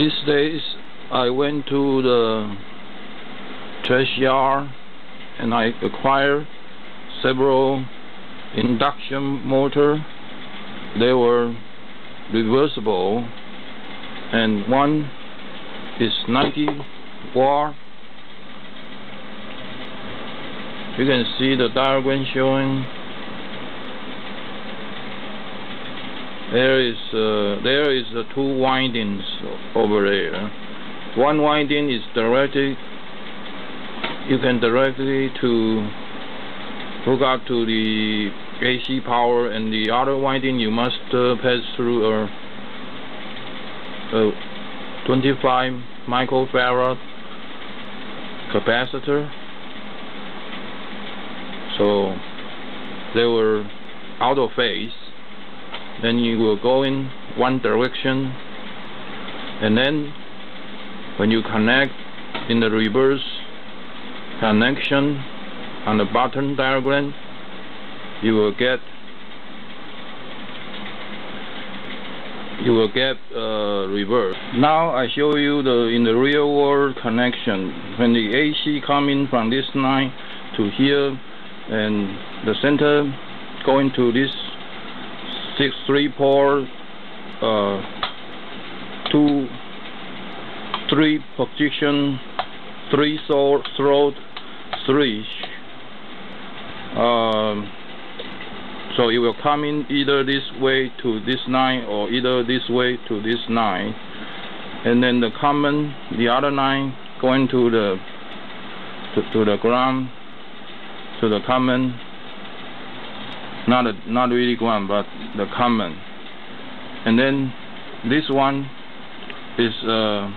These days, I went to the trash yard and I acquired several induction motor. They were reversible and one is 90 watt. You can see the diagram showing there is uh, there is the two windings over there. One winding is directly you can directly to hook up to the AC power and the other winding you must uh, pass through a, a 25 microfarad capacitor so they were out of phase then you will go in one direction and then when you connect in the reverse connection on the bottom diagram you will get you will get uh, reverse. Now I show you the in the real world connection when the AC coming from this line to here and the center going to this six three uh, two three position three throat throat three. Um, so it will come in either this way to this line or either this way to this line and then the common the other line going to the to, to the ground to the common not a, not really ground but the common. And then this one is uh,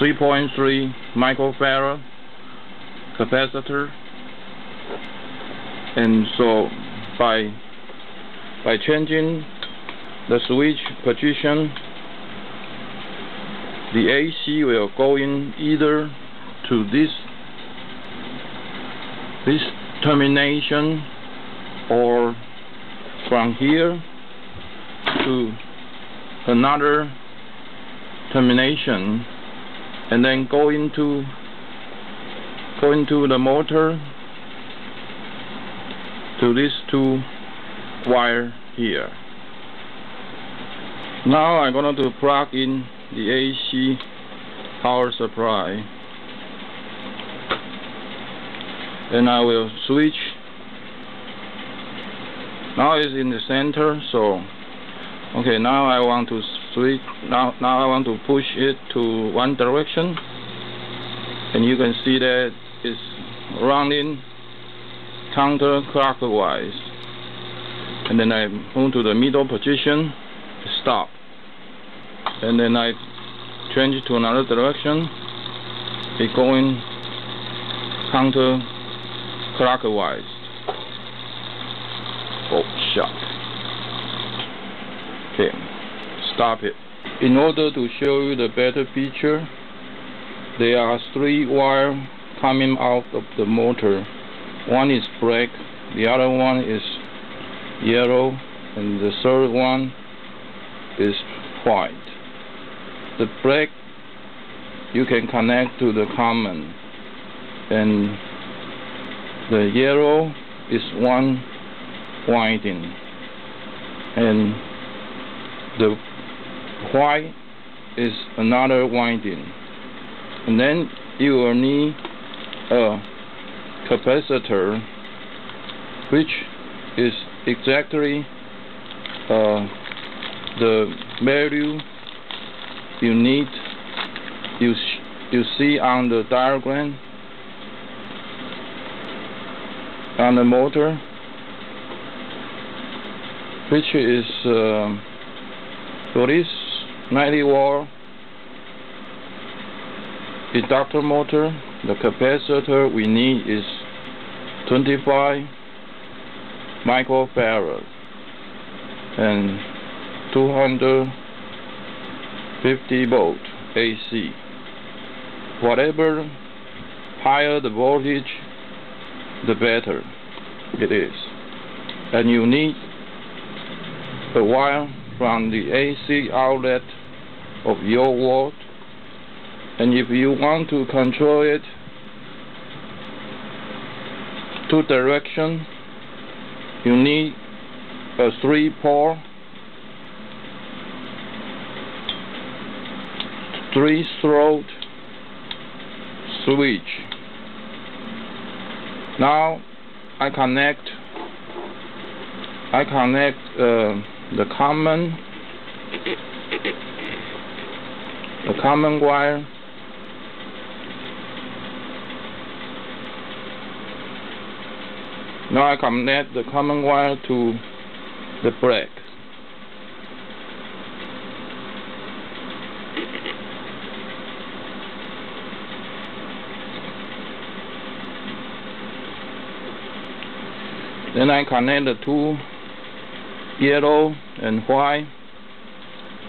3.3 microfarad capacitor. And so by by changing the switch position the AC will go in either to this this termination or from here to another termination and then go into go into the motor to these two wire here. Now I'm going to plug in the AC power supply. And I will switch now it's in the center so okay now I want to switch now now I want to push it to one direction. And you can see that it's running counterclockwise. And then I move to the middle position stop. And then I change to another direction. It going counterclockwise shot. Okay stop it. In order to show you the better picture there are three wires coming out of the motor. One is black the other one is yellow and the third one is white. The black you can connect to the common and the yellow is one winding and the white is another winding. And then you will need a capacitor which is exactly uh, the value you need. You you see on the diagram on the motor which is uh, for this 90 watt inductor motor the capacitor we need is 25 microfarad and 250 volt AC whatever higher the voltage the better it is. And you need a wire from the AC outlet of your wall and if you want to control it two direction you need a three pole three throat switch. Now I connect I connect uh, the common the common wire. Now I connect the common wire to the brake then I connect the two yellow and white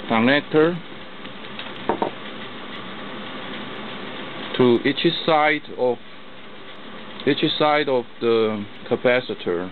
connector to each side of each side of the capacitor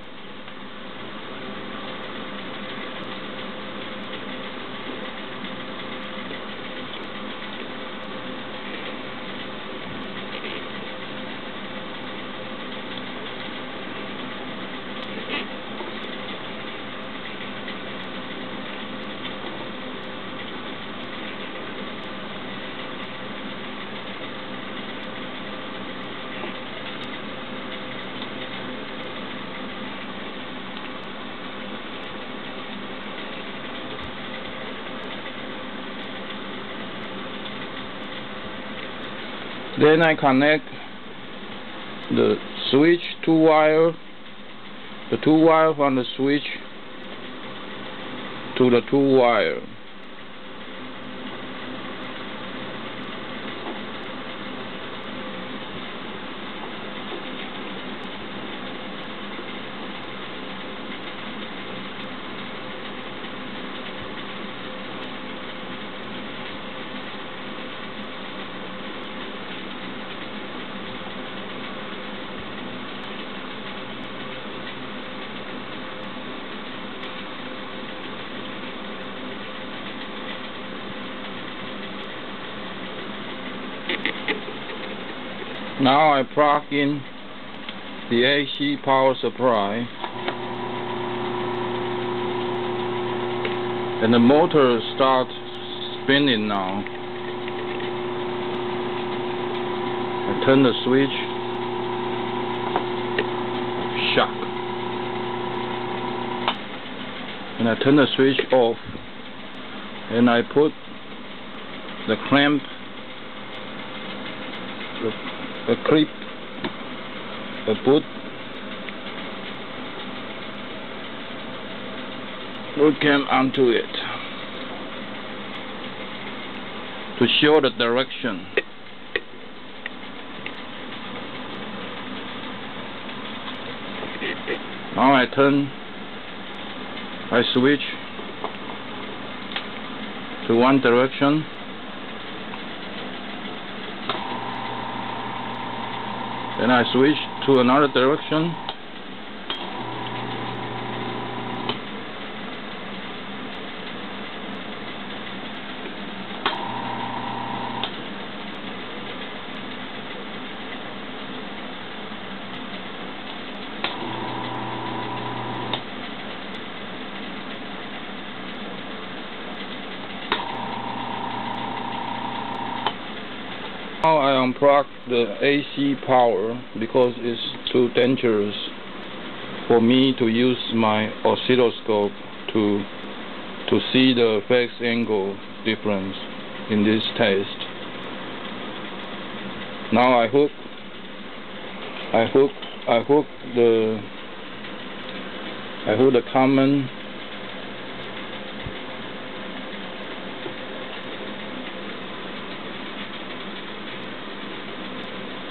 then I connect the switch two wire the two wire from the switch to the two wire Now I plug in the AC power supply and the motor starts spinning now. I turn the switch. Shock. And I turn the switch off and I put the clamp the a clip, a boot, we can onto it? To show the direction. Now I turn, I switch to one direction Then I switch to another direction. Now I unplug the AC power because it's too dangerous for me to use my oscilloscope to to see the phase angle difference in this test. Now I hook I hook I hook the I hook the common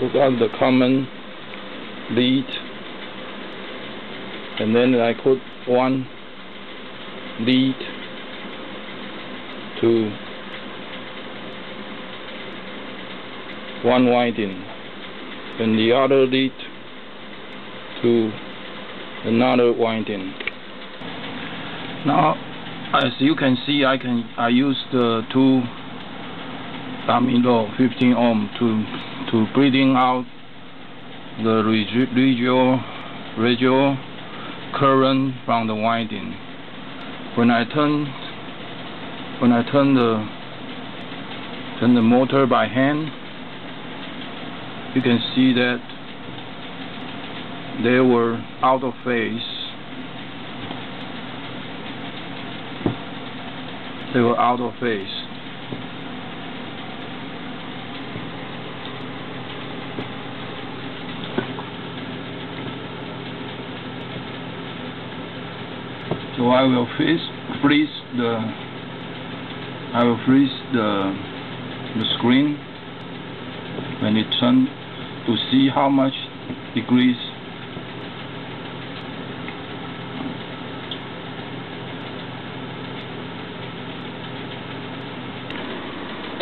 Put on the common lead and then I put one lead to one winding and the other lead to another winding. Now as you can see I can I use the two dummy load 15 ohm to to breathing out the residual residual current from the winding. When I turn when I turn the turn the motor by hand, you can see that they were out of phase. They were out of phase. So I will freeze, freeze the I will freeze the the screen when it turn to see how much degrees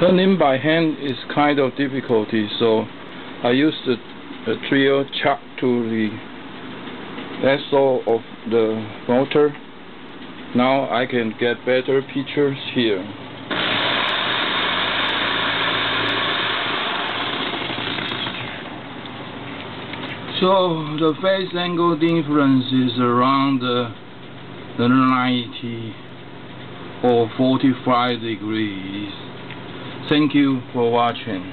Turning by hand is kind of difficulty, so I use the, the trio chuck to the axle of the motor. Now I can get better pictures here. So the phase angle difference is around the, the 90 or 45 degrees. Thank you for watching.